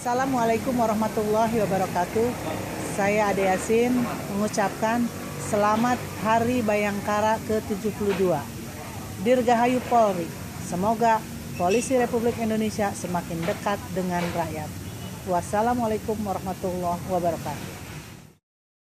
Assalamualaikum warahmatullahi wabarakatuh. Saya Ade Yasin mengucapkan selamat Hari Bayangkara ke-72. Dirgahayu Polri. Semoga Polisi Republik Indonesia semakin dekat dengan rakyat. Wassalamualaikum warahmatullahi wabarakatuh.